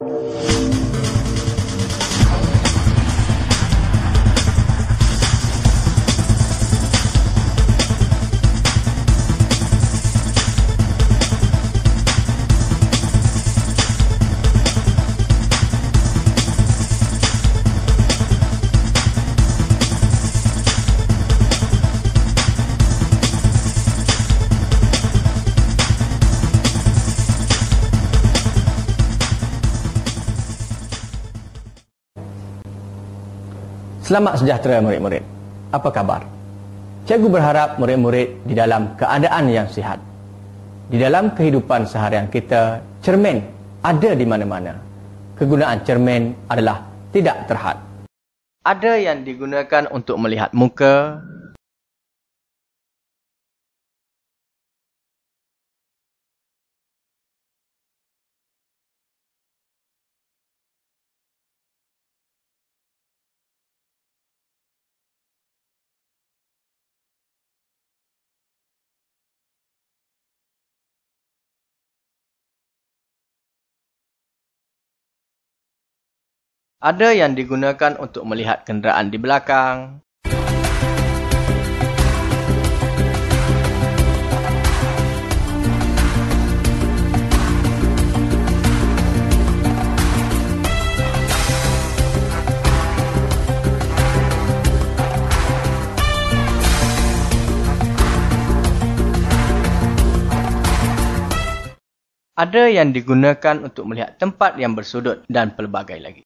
you Selamat sejahtera murid-murid. Apa kabar? Cikgu berharap murid-murid di dalam keadaan yang sihat. Di dalam kehidupan seharian kita, cermin ada di mana-mana. Kegunaan cermin adalah tidak terhad. Ada yang digunakan untuk melihat muka, Ada yang digunakan untuk melihat kenderaan di belakang. Ada yang digunakan untuk melihat tempat yang bersudut dan pelbagai lagi.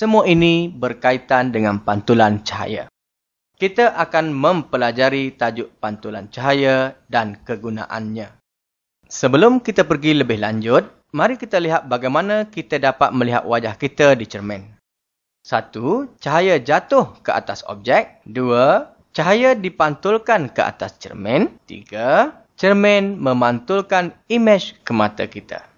Semua ini berkaitan dengan pantulan cahaya. Kita akan mempelajari tajuk pantulan cahaya dan kegunaannya. Sebelum kita pergi lebih lanjut, mari kita lihat bagaimana kita dapat melihat wajah kita di cermin. Satu, cahaya jatuh ke atas objek. Dua, cahaya dipantulkan ke atas cermin. Tiga, cermin memantulkan imej ke mata kita.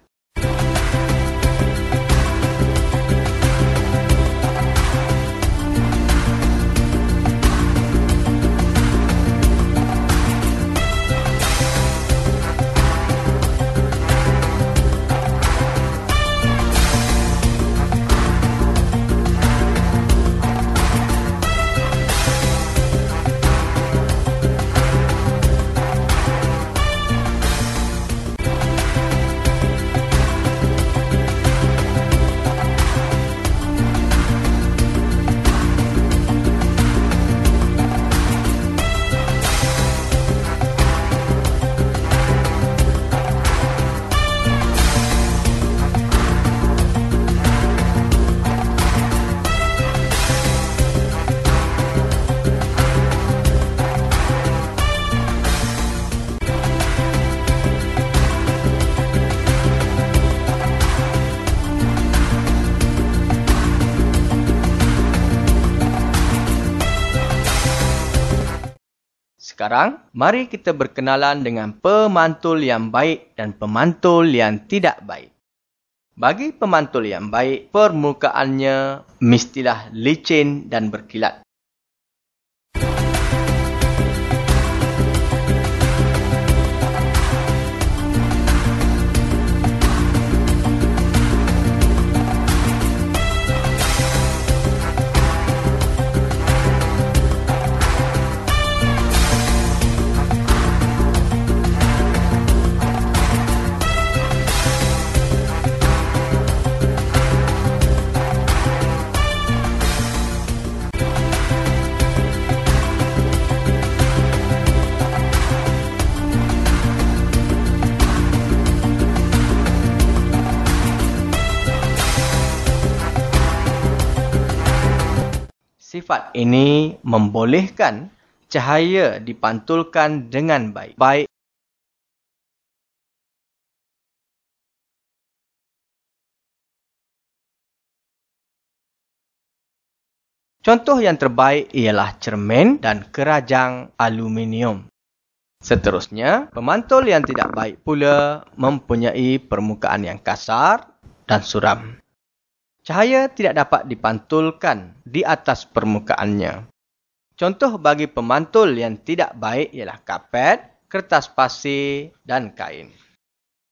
Sekarang, mari kita berkenalan dengan pemantul yang baik dan pemantul yang tidak baik. Bagi pemantul yang baik, permukaannya mestilah licin dan berkilat. Sifat ini membolehkan cahaya dipantulkan dengan baik. Baik Contoh yang terbaik ialah cermin dan kerajang aluminium. Seterusnya, pemantul yang tidak baik pula mempunyai permukaan yang kasar dan suram. Cahaya tidak dapat dipantulkan di atas permukaannya. Contoh bagi pemantul yang tidak baik ialah kapet, kertas pasir dan kain.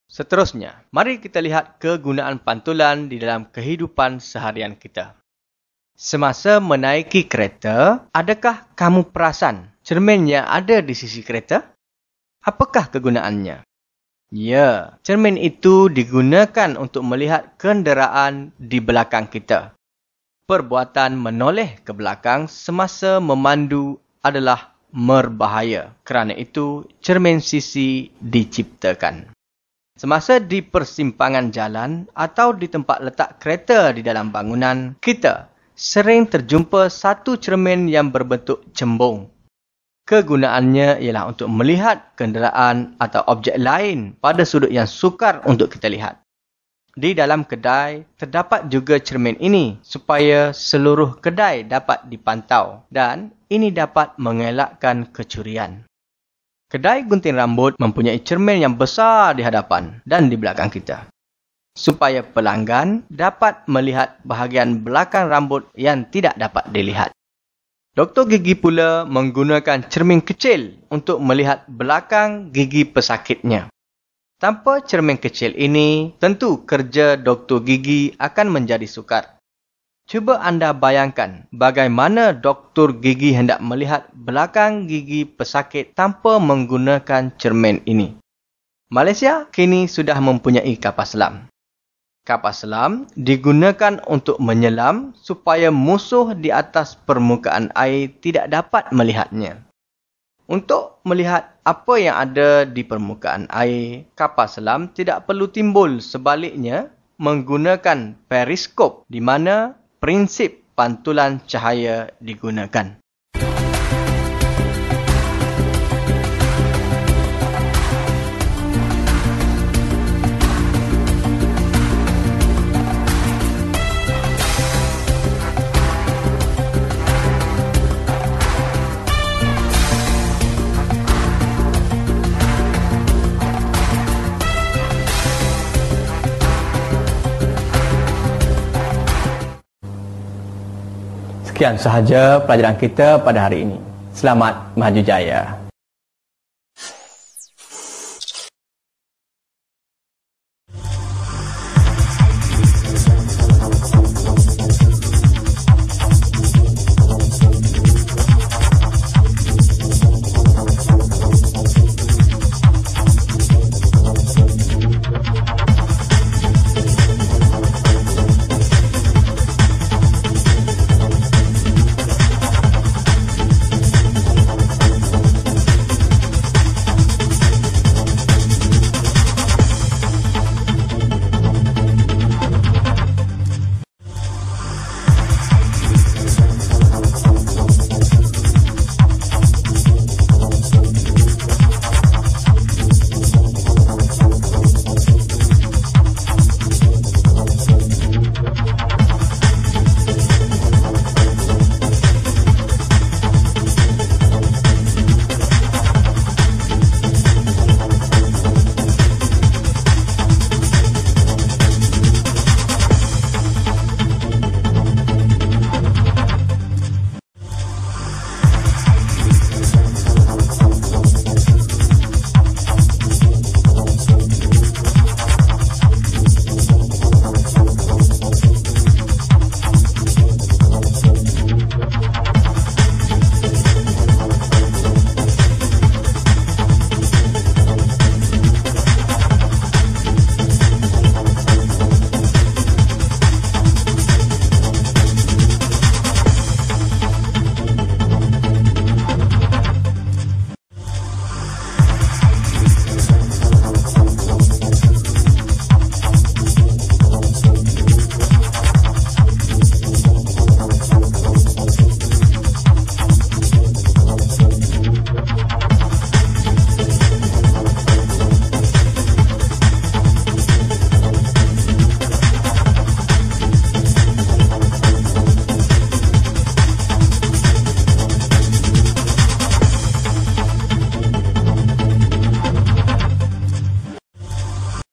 Seterusnya, mari kita lihat kegunaan pantulan di dalam kehidupan seharian kita. Semasa menaiki kereta, adakah kamu perasan cermin yang ada di sisi kereta? Apakah kegunaannya? Ya, cermin itu digunakan untuk melihat kenderaan di belakang kita. Perbuatan menoleh ke belakang semasa memandu adalah merbahaya. Kerana itu, cermin sisi diciptakan. Semasa di persimpangan jalan atau di tempat letak kereta di dalam bangunan, kita sering terjumpa satu cermin yang berbentuk cembung. Kegunaannya ialah untuk melihat kenderaan atau objek lain pada sudut yang sukar untuk kita lihat. Di dalam kedai, terdapat juga cermin ini supaya seluruh kedai dapat dipantau dan ini dapat mengelakkan kecurian. Kedai gunting rambut mempunyai cermin yang besar di hadapan dan di belakang kita supaya pelanggan dapat melihat bahagian belakang rambut yang tidak dapat dilihat. Doktor gigi pula menggunakan cermin kecil untuk melihat belakang gigi pesakitnya. Tanpa cermin kecil ini, tentu kerja doktor gigi akan menjadi sukar. Cuba anda bayangkan bagaimana doktor gigi hendak melihat belakang gigi pesakit tanpa menggunakan cermin ini. Malaysia kini sudah mempunyai kapal selam kapal selam digunakan untuk menyelam supaya musuh di atas permukaan air tidak dapat melihatnya. Untuk melihat apa yang ada di permukaan air, kapal selam tidak perlu timbul sebaliknya menggunakan periskop di mana prinsip pantulan cahaya digunakan. Sekian sahaja pelajaran kita pada hari ini. Selamat maju jaya.